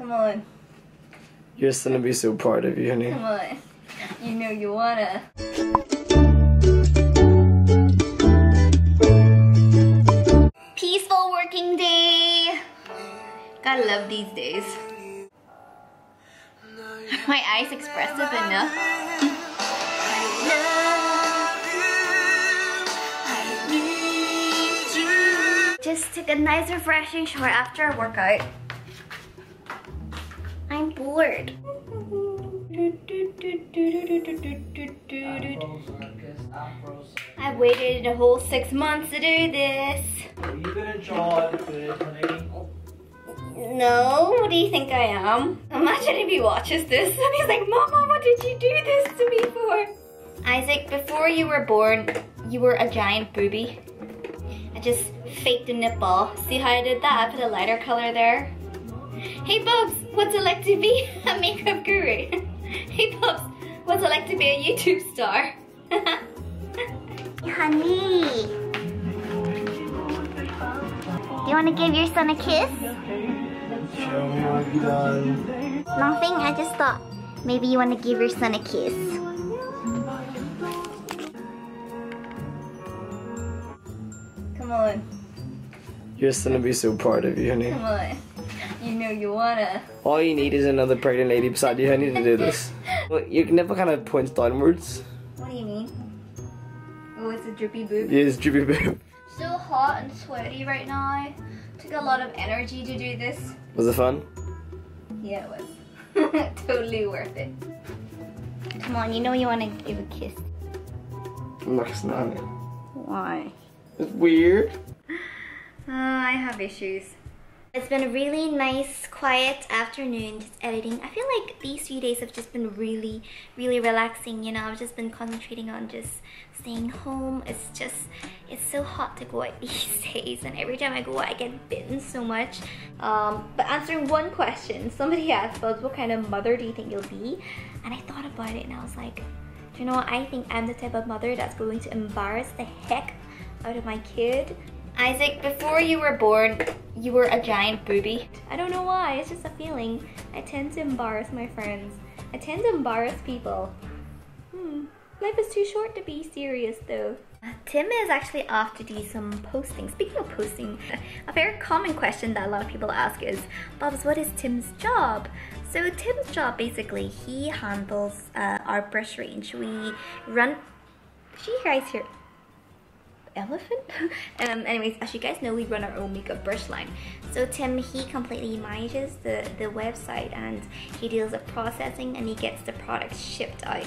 Come on. Your gonna be so proud of you, honey. Come on. You know you wanna. Peaceful working day. Gotta love these days. My eyes expressive enough. Just took a nice refreshing shower after a workout. I'm bored. I've waited a whole six months to do this. You food, honey? No, what do you think I am? Imagine if he watches this and he's like, Mama, what did you do this to me for? Isaac, before you were born, you were a giant booby. I just faked a nipple. See how I did that? I put a lighter color there. Hey Bubs, what's it like to be a makeup guru? hey Bubs, what's it like to be a YouTube star? Honey, do you want to give your son a kiss? Show me what you done. Nothing, I just thought maybe you want to give your son a kiss. Come on, Your son will be so proud of you, honey. come on. You know you wanna. All you need is another pregnant lady beside you, I need to do this. Your nipple kind of points downwards. What do you mean? Oh, it's a drippy boob. Yes, drippy boob. So hot and sweaty right now. Took a lot of energy to do this. Was it fun? Yeah, it was. totally worth it. Come on, you know you want to give a kiss. No, it's not. Why? It's weird. Uh, I have issues. It's been a really nice, quiet afternoon just editing. I feel like these few days have just been really, really relaxing. You know, I've just been concentrating on just staying home. It's just, it's so hot to go out these days. And every time I go out, I get bitten so much. Um, but answering one question, somebody asked, Bubs, what kind of mother do you think you'll be? And I thought about it and I was like, do you know what? I think I'm the type of mother that's going to embarrass the heck out of my kid. Isaac, before you were born, you were a giant booby. I don't know why, it's just a feeling. I tend to embarrass my friends. I tend to embarrass people. Hmm. Life is too short to be serious though. Tim is actually off to do some posting. Speaking of posting, a very common question that a lot of people ask is, Bubs, what is Tim's job? So Tim's job basically, he handles uh, our brush range. We run, do you guys elephant? um, anyways, as you guys know, we run our own makeup brush line. So Tim, he completely manages the, the website and he deals with processing and he gets the product shipped out.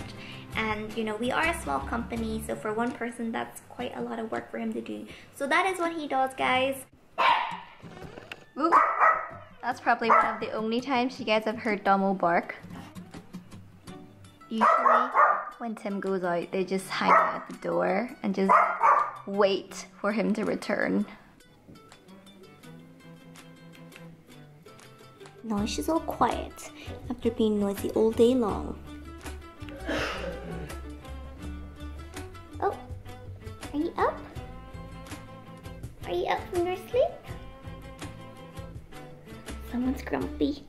And you know, we are a small company, so for one person, that's quite a lot of work for him to do. So that is what he does, guys. That's probably one of the only times you guys have heard Domo bark. Usually, when Tim goes out, they just hang out at the door and just wait for him to return. Now she's all quiet after being noisy all day long. Oh, are you up? Are you up from your sleep? Someone's grumpy.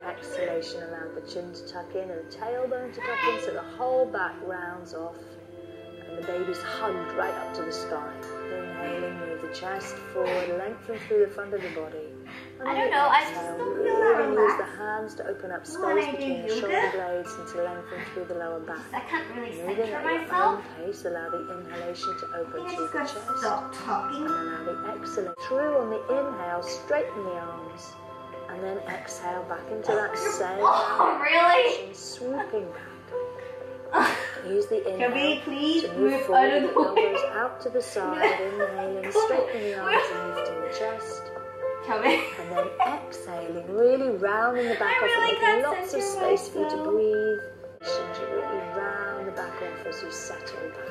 Exhalation, allow the chin to tuck in and the tailbone to tuck in so the whole back rounds off and the baby's hugged right up to the spine. Inhaling, move the chest forward, lengthen through the front of the body. And I don't know, I just don't feel that really use the hands to open up space between the shoulder blades and to lengthen through the lower back. I can't really Moving center myself. own pace, allow the inhalation to open I through the chest. stop talking. And on the exhale, through on the inhale, straighten the arms. And then exhale back into that same Oh, really? swooping back. Use the inhale we please to move move forward, out of the the elbows out to the side, inhaling, straightening the arms and lifting the chest. Coming. And then exhaling, really rounding the back I off really and making lots of space for you to breathe. And to really round the back off as you settle back.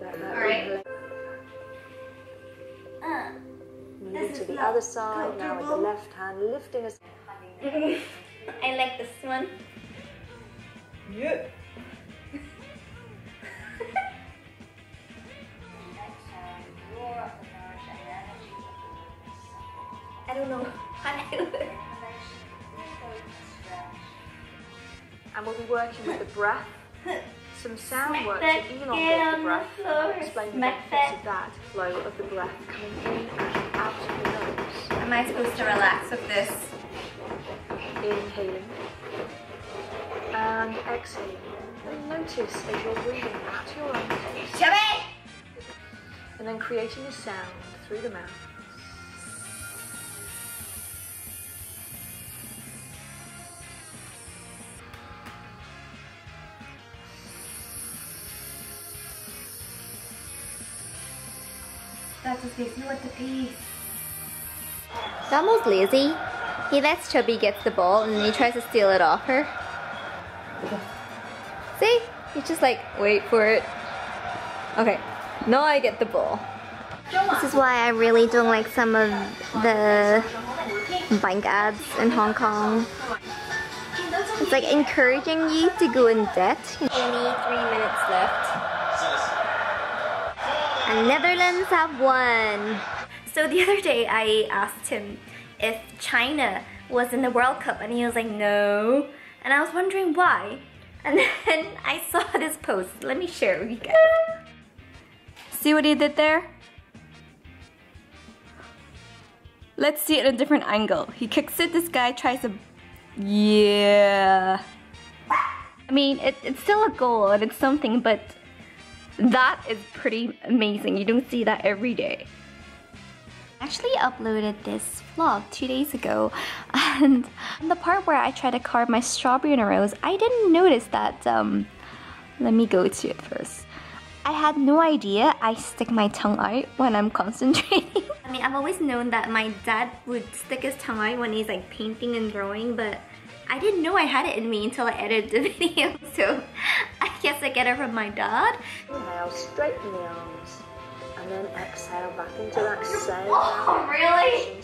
That All right. inhale- Uh, Moving to the other side now with the left hand lifting us. I like this one. Yeah. I don't know. And we'll be working with the breath. Some sound Smack work that to kid elongate the the breath. floor. I'll explain the benefits of that flow of the breath coming in and out of the nose. Am I supposed to relax with this? Inhaling Um, and exhaling. And notice as you're breathing at your own pace. Chubbi! And then creating a sound through the mouth. That's his face. Look at the piece. Domo's lazy. He lets Chubbi get the ball and then he tries to steal it off her. See? You just like, wait for it. Okay, now I get the ball. This is why I really don't like some of the bank ads in Hong Kong. It's like encouraging you to go in debt. Only three minutes left. And Netherlands have won. So the other day I asked him if China was in the World Cup and he was like, no. And I was wondering why. And then I saw this post. Let me share it with you guys. See what he did there? Let's see it in a different angle. He kicks it, this guy tries to... Yeah. I mean, it, it's still a goal and it's something, but that is pretty amazing. You don't see that every day. I actually uploaded this vlog two days ago and the part where I tried to carve my strawberry in a rose, I didn't notice that, um, let me go to it first. I had no idea I stick my tongue out when I'm concentrating. I mean, I've always known that my dad would stick his tongue out when he's like painting and drawing, but I didn't know I had it in me until I edited the video. So I guess I get it from my dad. Inhale, straighten the arms. And then exhale back into that same Oh, really?